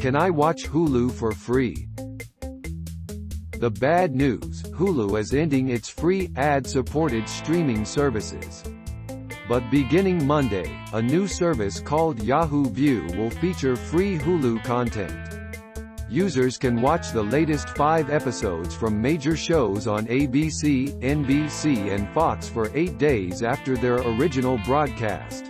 Can I watch Hulu for free? The bad news, Hulu is ending its free, ad-supported streaming services. But beginning Monday, a new service called Yahoo View will feature free Hulu content. Users can watch the latest five episodes from major shows on ABC, NBC and Fox for eight days after their original broadcast.